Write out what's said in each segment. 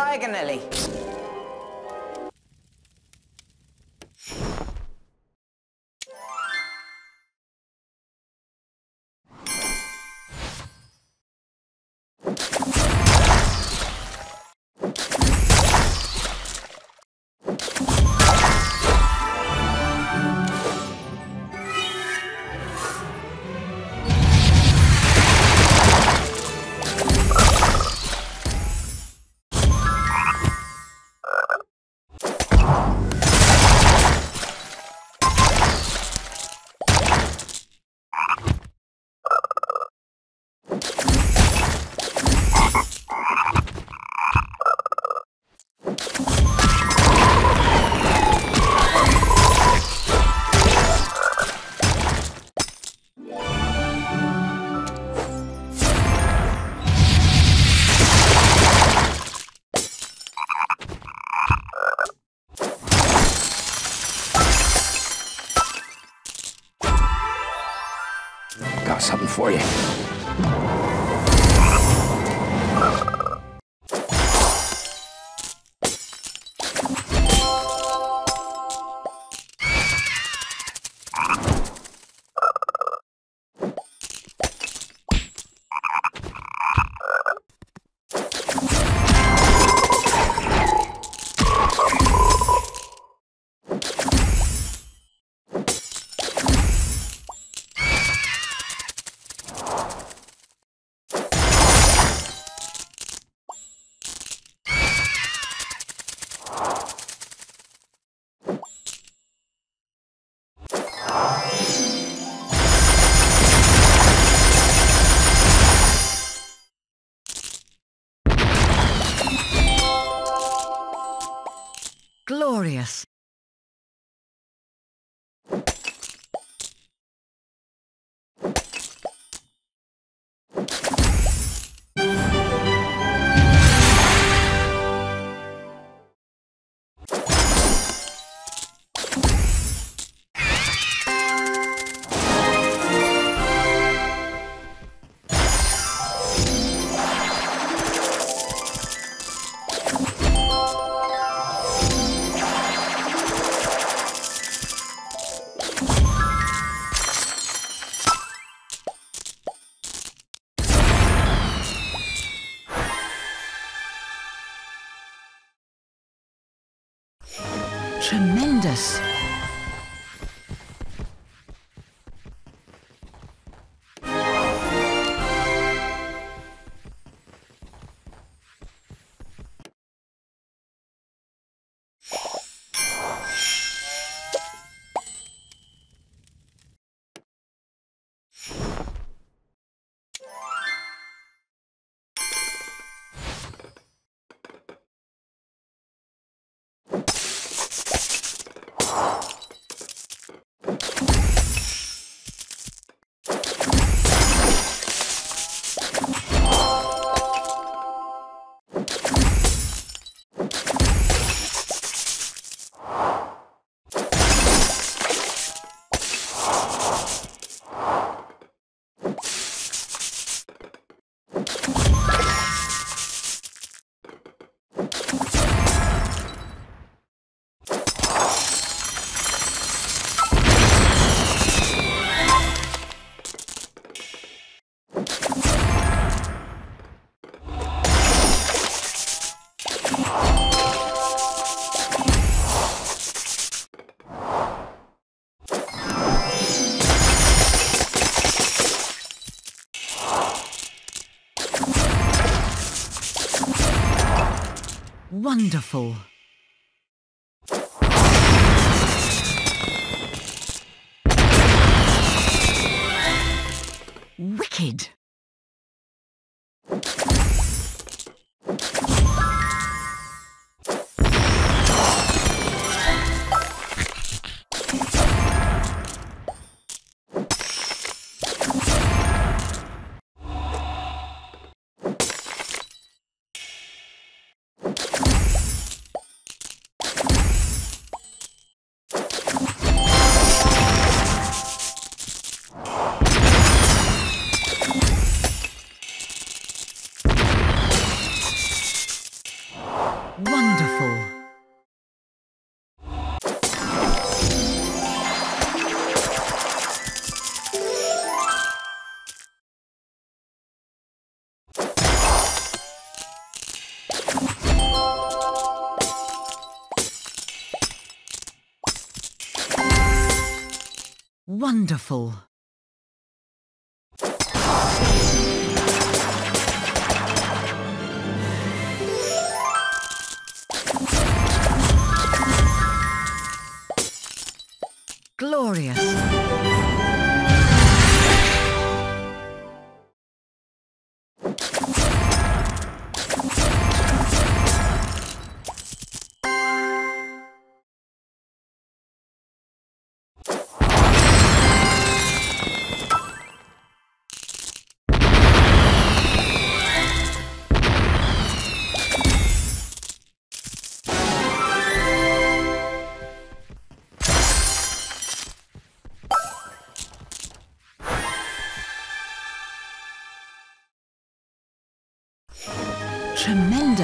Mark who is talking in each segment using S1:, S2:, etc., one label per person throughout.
S1: diagonally.
S2: Got something for you.
S3: Tremendous. Wonderful. Wonderful.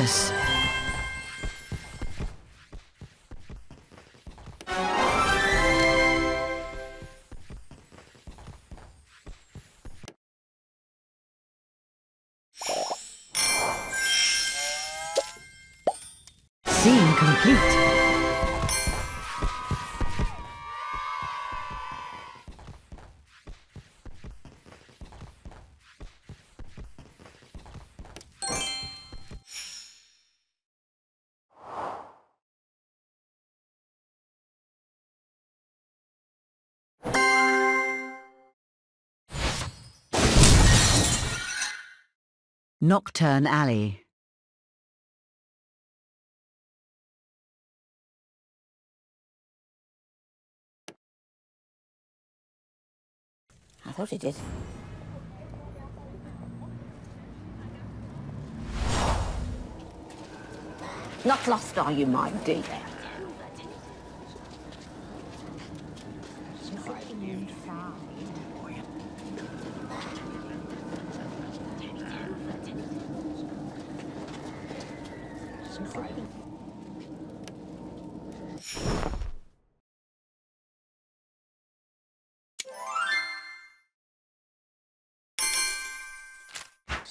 S3: Scene complete. Knockturn Alley.
S1: I thought he did. Not lost, are you, my dear?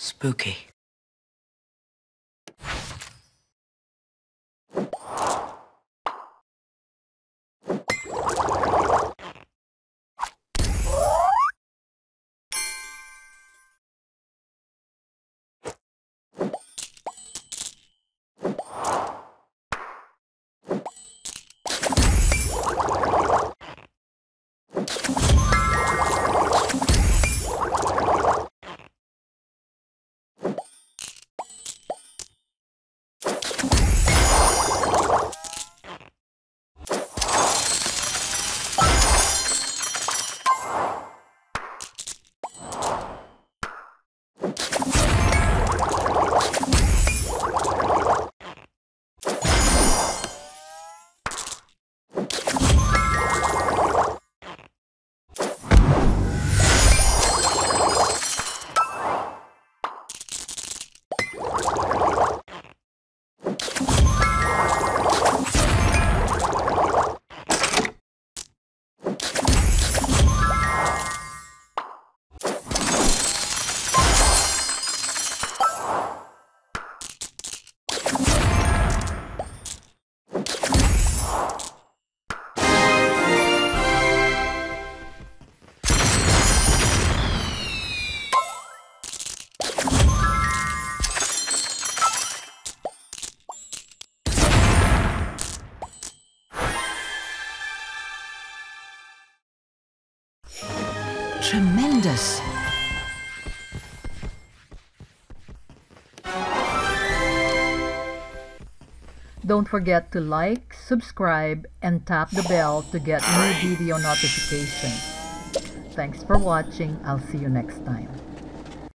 S3: Spooky. Tremendous.
S4: Don't forget to like, subscribe, and tap the bell to get new video notifications. Thanks for watching. I'll see you next time.